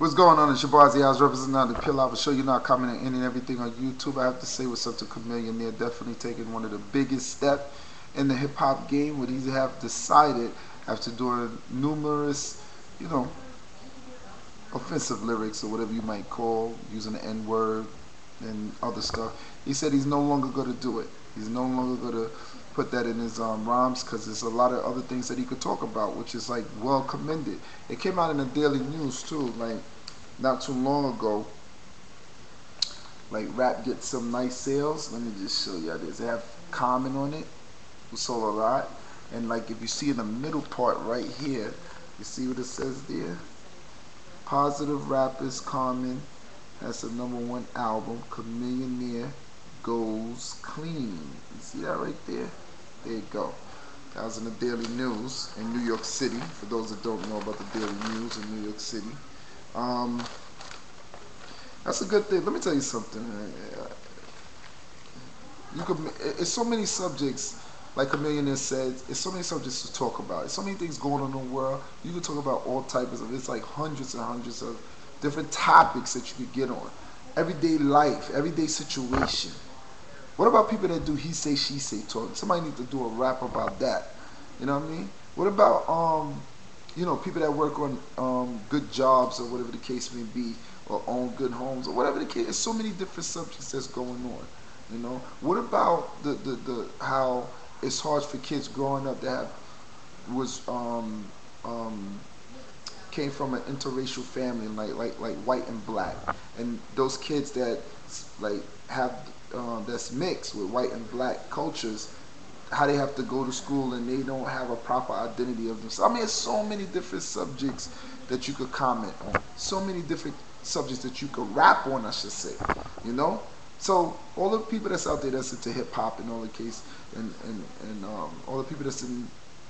What's going on? It's your boy I was representing the Pill Alpha Show. You're not commenting any and everything on YouTube. I have to say what's up to Chamillionaire. They're Definitely taking one of the biggest steps in the hip hop game. What he have decided after doing numerous, you know, offensive lyrics or whatever you might call, using the N word and other stuff. He said he's no longer going to do it. He's no longer going to put that in his um, rhymes because there's a lot of other things that he could talk about, which is like well commended. It came out in the Daily News too, like not too long ago. Like rap gets some nice sales. Let me just show you how this. They have Common on it, who sold a lot, and like if you see in the middle part right here, you see what it says there. Positive Rappers Common. That's the number one album. Chamillionaire goes clean. You see that right there? There you go. That was in the Daily News in New York City. For those that don't know about the Daily News in New York City. Um, that's a good thing. Let me tell you something. You could. It's so many subjects. Like Chamillionaire said, it's so many subjects to talk about. It's so many things going on in the world. You could talk about all types of. It's like hundreds and hundreds of different topics that you could get on. Everyday life, everyday situation. What about people that do he say she say talk? Somebody need to do a rap about that. You know what I mean? What about um, you know, people that work on um, good jobs or whatever the case may be, or own good homes or whatever the case. There's so many different subjects that's going on. You know, what about the the, the how it's hard for kids growing up that have, was um, um, came from an interracial family, like like like white and black, and those kids that like have um, that's mixed with white and black cultures, how they have to go to school and they don't have a proper identity of themselves. I mean, it's so many different subjects that you could comment on, so many different subjects that you could rap on, I should say. You know, so all the people that's out there that's into hip hop and all the case, and and and um, all the people that's in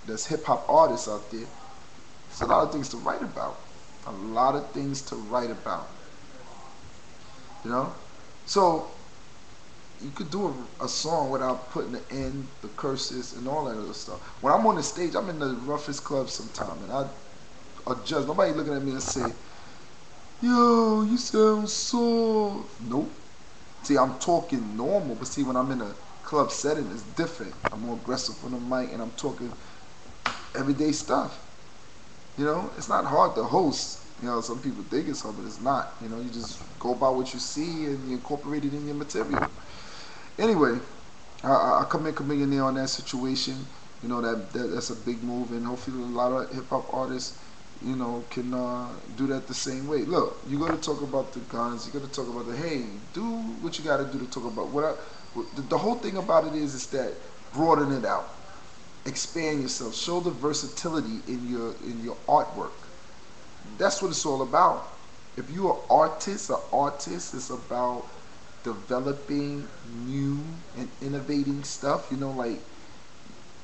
that's hip hop artists out there, there's a lot of things to write about. A lot of things to write about. You know, so you could do a, a, song without putting the N, the curses, and all that other stuff. When I'm on the stage, I'm in the roughest club sometime, and I adjust. Nobody looking at me and say, "Yo, you sound soft." Nope. See, I'm talking normal, but see, when I'm in a club setting, it's different. I'm more aggressive on the mic, and I'm talking everyday stuff. You know, it's not hard to host. You know, some people think it's hard, but it's not. You know, you just go by what you see and you incorporate it in your material. Anyway, I, I Chamillionaire on that situation. You know that, that that's a big move, and hopefully a lot of hip hop artists, you know, can uh, do that the same way. Look, you got to talk about the guns. You got to talk about the hey, do what you got to do to talk about what. I, the, the whole thing about it is is that broaden it out, expand yourself, show the versatility in your in your artwork. That's what it's all about. If you're an artist, an artist is about developing new and innovating stuff, you know, like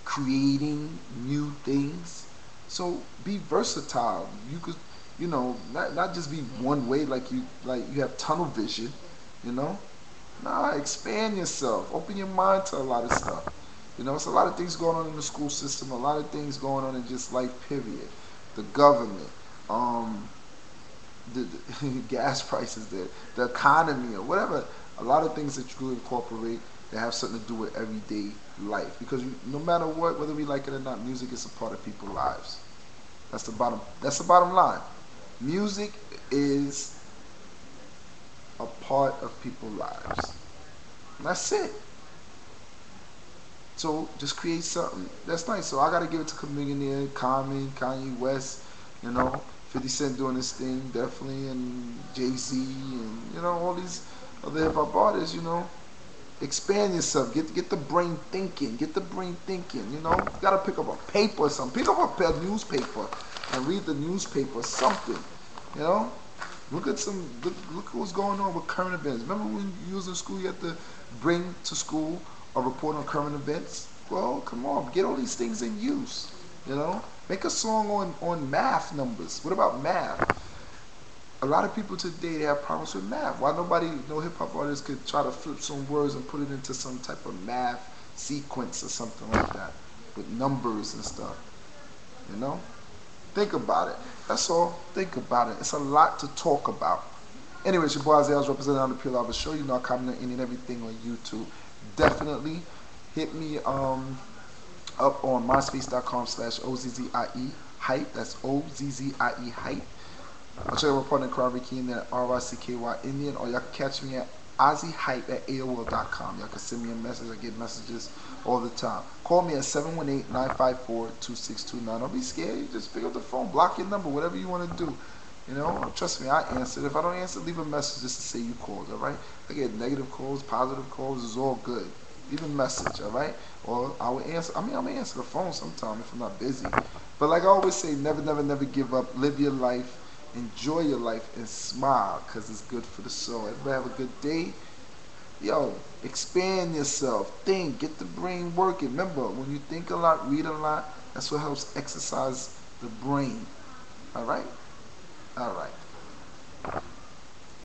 creating new things. So be versatile. You could, you know, not, not just be one way like you like you have tunnel vision, you know. Nah, expand yourself. Open your mind to a lot of stuff. You know, it's a lot of things going on in the school system, a lot of things going on in just life, period. The government, um, the, the gas prices, the, the economy, or whatever a lot of things that you incorporate that have something to do with everyday life. Because no matter what, whether we like it or not, music is a part of people's lives. That's the bottom. That's the bottom line. Music is a part of people's lives. And that's it. So just create something that's nice. So I gotta give it to Chamillionaire, Common, Kanye West, you know, 50 Cent doing this thing, definitely, and Jay Z, and you know all these other hip hop artists, you know, expand yourself. Get get the brain thinking. Get the brain thinking. You know, you gotta pick up a paper or something. Pick up a newspaper and read the newspaper. or Something. You know, look at some. Look, look what's going on with current events. Remember when you was in school, you had to bring to school a report on current events. Well, come on, get all these things in use. You know, make a song on on math numbers. What about math? A lot of people today they have problems with math. Why nobody, no hip hop artists could try to flip some words and put it into some type of math sequence or something like that with numbers and stuff. You know, Think about it. That's all. Think about it. It's a lot to talk about. Anyways, your boy Isaiah representing on the Pure Lava Show. You know comment any and everything on YouTube. Definitely hit me um, up on myspace.com slash O-Z-Z-I-E hype. That's O-Z-Z-I-E hype. My partner Crown Ricky and R-I-C-K-Y Indian or y'all can catch me at OzzieHype at AOL.com. Y'all can send me a message. I get messages all the time. Call me at 718-954-2629. Don't be scared. You just pick up the phone. Block your number. Whatever you want to do. You know, trust me, I answer. If I don't answer, leave a message just to say you called, all right? I get negative calls, positive calls. It's all good. Leave a message, all right? Or I will answer. I mean, I'm going answer the phone sometime if I'm not busy. But like I always say, never, never, never give up. Live your life enjoy your life and smile because it's good for the soul. Everybody have a good day. Yo, expand yourself. Think. Get the brain working. Remember, when you think a lot, read a lot, that's what helps exercise the brain. All right? All right.